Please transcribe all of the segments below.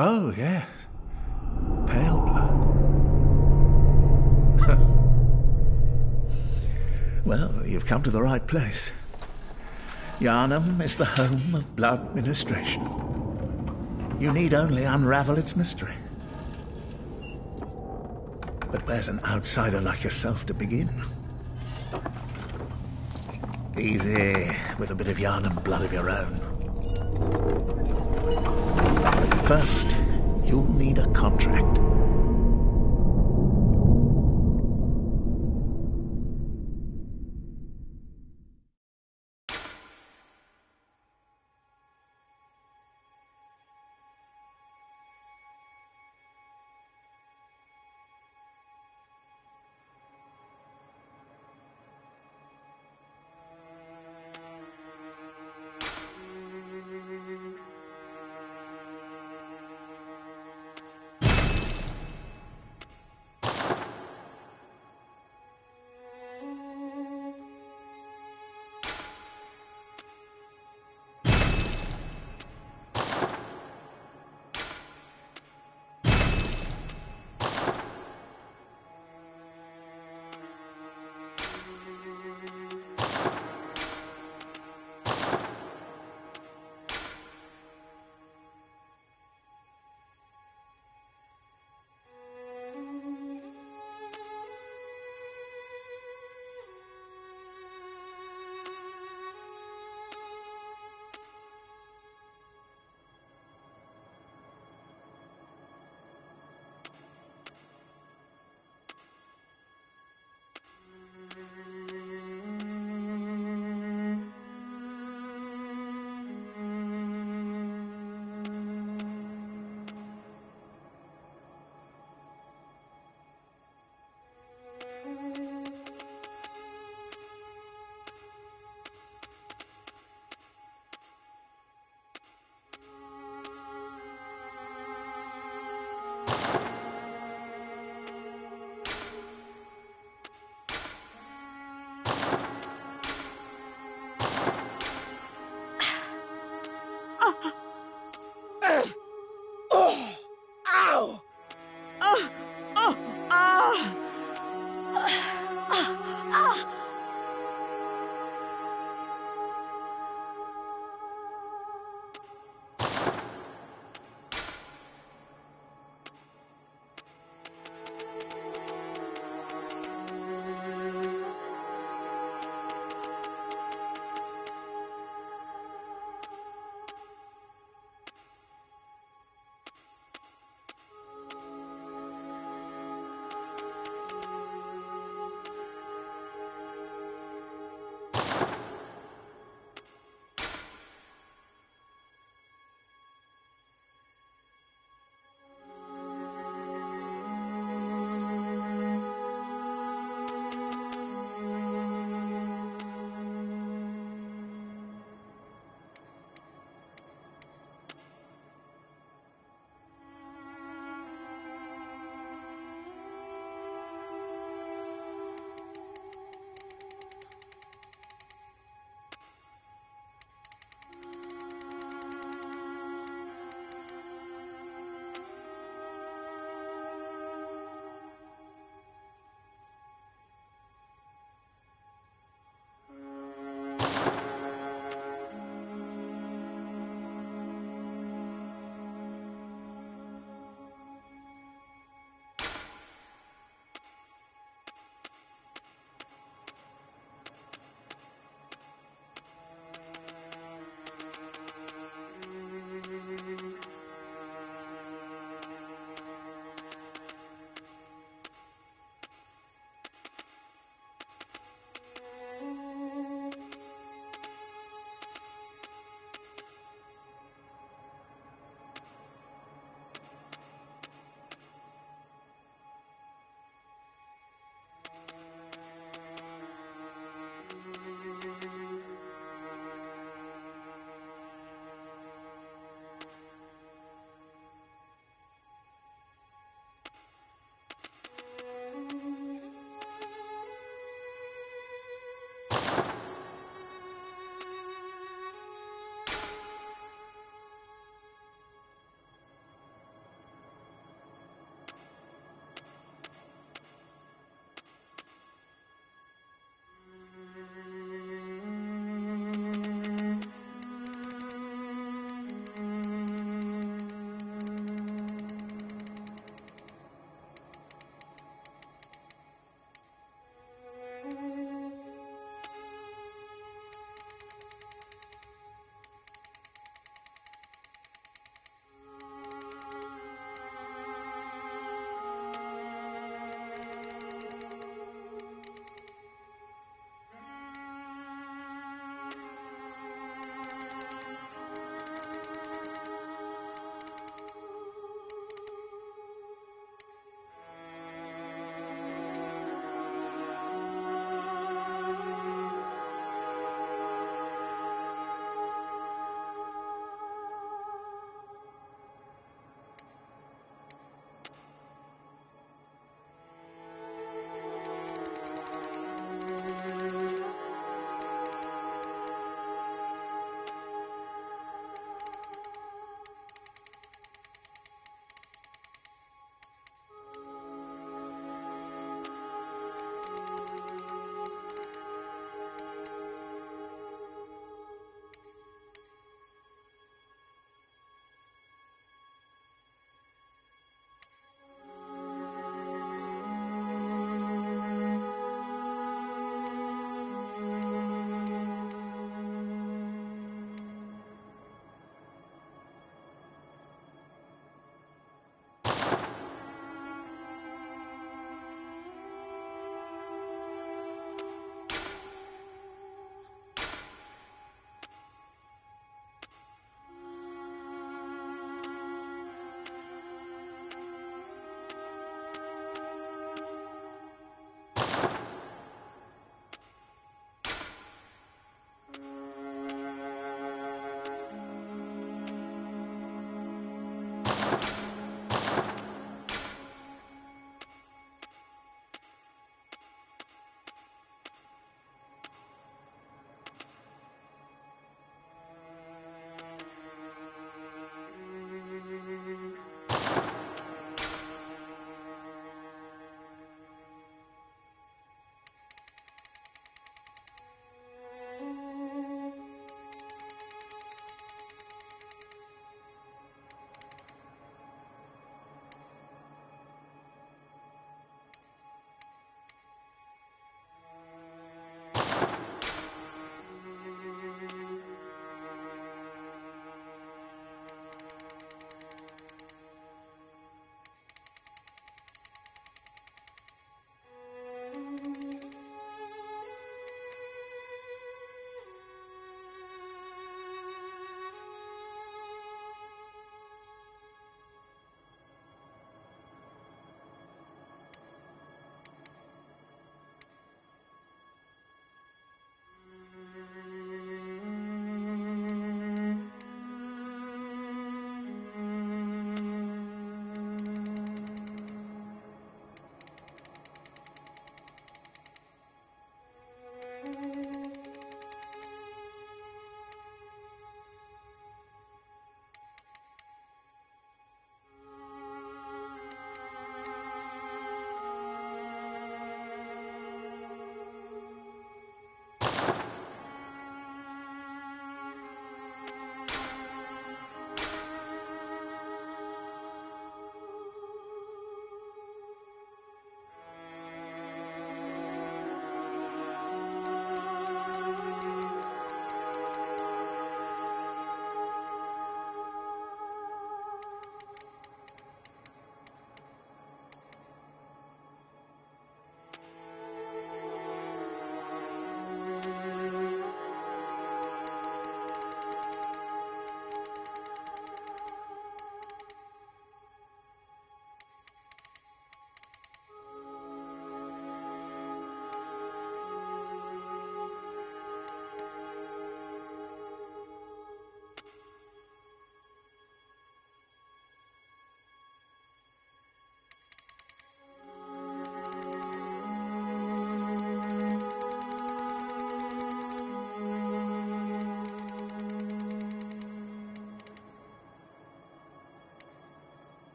Oh, yes. Pale blood. well, you've come to the right place. Yharnam is the home of blood ministration. You need only unravel its mystery. But where's an outsider like yourself to begin? Easy, with a bit of Yharnam blood of your own. But first, you'll need a contract.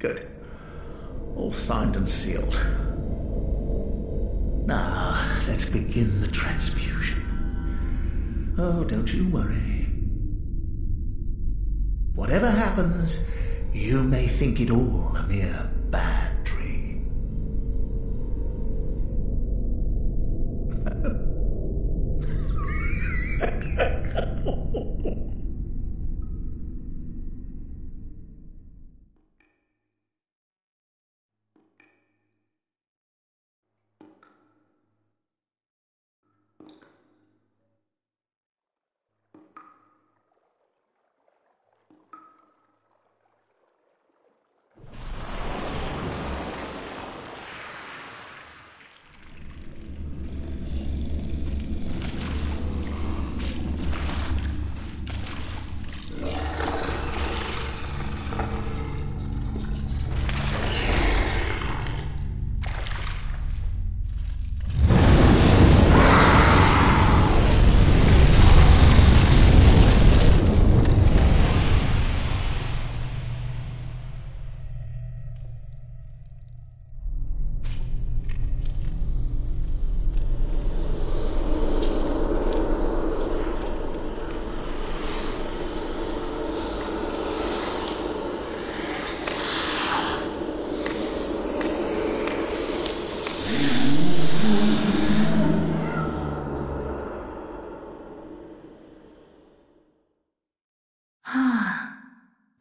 Good. All signed and sealed. Now, let's begin the transfusion. Oh, don't you worry. Whatever happens, you may think it all a mere bad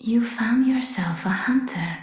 you found yourself a hunter.